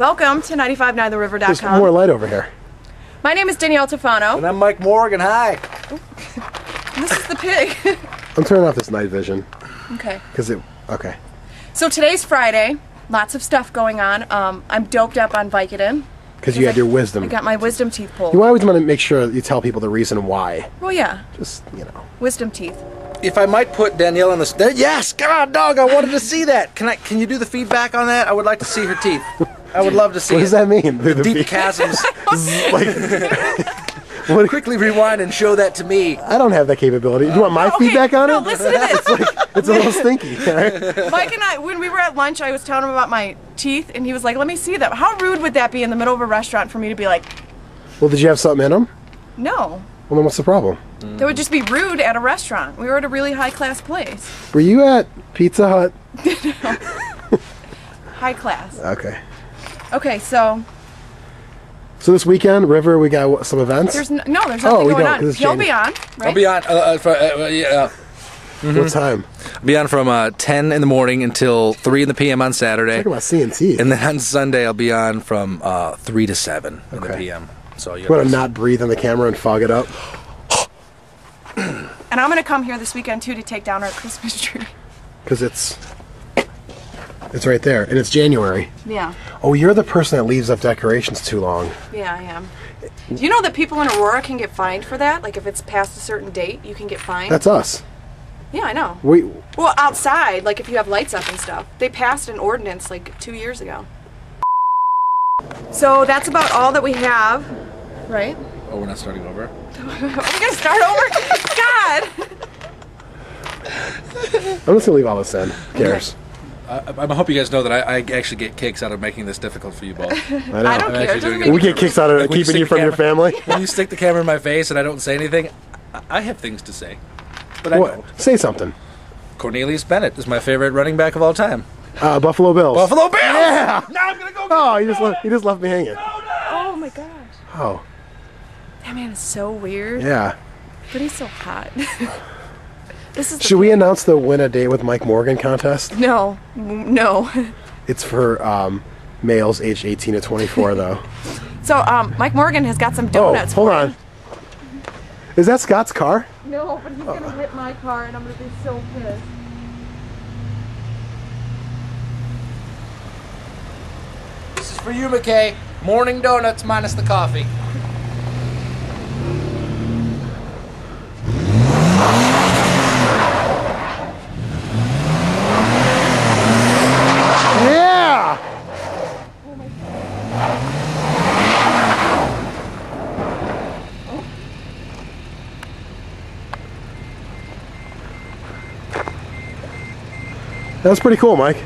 Welcome to There's 959theriver.com. more light over here. My name is Danielle Tufano. And I'm Mike Morgan. Hi. This is the pig. I'm turning off this night vision okay. because it. Okay. So today's Friday. Lots of stuff going on. Um, I'm doped up on Vicodin. Because you had your wisdom. I got my wisdom teeth pulled. You always want to make sure you tell people the reason why. well, yeah, Just you know. wisdom teeth. If I might put Danielle on the there, yes, come on, dog. I wanted to see that. Can I? Can you do the feedback on that? I would like to see her teeth. I would love to see. What does it. that mean? The Deep feet- chasms. like, what, Quickly rewind and show that to me. I don't have that capability. Do you want my Okay, feedback on it? no, it? listen to this. It's a little stinky. all right? Mike and I, when we were at lunch, I was telling him about my teeth, and he was like, "Let me see them." How rude would that be in the middle of a restaurant for me to be like, Well, did you have something in them? "No"? Well, then what's the problem? That would just be rude at a restaurant. We were at a really high class place. Were you at Pizza Hut? High class. Okay. Okay, so So this weekend, River, we got some events. there's n- no, there's Oh, nothing we going don't, on. 'cause it's He'll be on, right? I'll be on. Uh, uh, for, uh, uh, yeah, What time? I'll be on from uh, 10 in the morning until 3 in the p.m. on Saturday, Talk about CNC. and then on Sunday I'll be on from uh, 3 to 7 in the Okay. p.m. So you you want to not breathe on the camera and fog it up? And I'm gonna come here this weekend too to take down our Christmas tree. Because it's it's right there, and it's January. Yeah, Oh, you're the person that leaves up decorations too long. yeah, I am. Do you know that people in Aurora can get fined for that? Like if it's past a certain date, you can get fined. That's us. yeah, I know. We Well, outside, like if you have lights up and stuff, they passed an ordinance like two years ago. So that's about all that we have, right? Oh, we're not starting over. Are we gonna start over? God. I'm just gonna leave all this in. Who cares? I, I hope you guys know that I, I actually get kicks out of making this difficult for you both. I know. I don't care. It doing we get kicks out of Like when you keeping you from the your family. when you stick the camera in my face and I don't say anything, I, I have things to say. But I don't. Say something. Cornelius Bennett is my favorite running back of all time. Uh, Buffalo Bills. Buffalo Bills. Yeah. Now I'm gonna go. Oh, you just left. You just left me hanging. Oh my gosh. Oh, That man is so weird, yeah. but he's so hot. this is Should we announce the win a date with Mike Morgan contest? No, no. It's for um, males aged 18 to 24, though. So, um, Mike Morgan has got some donuts. Oh, donuts. hold for on. you. Is that Scott's car? No, but he's gonna hit my car, and I'm gonna be so pissed. This is for you, McKay. Morning donuts minus the coffee. Yeah. That was pretty cool, Mike.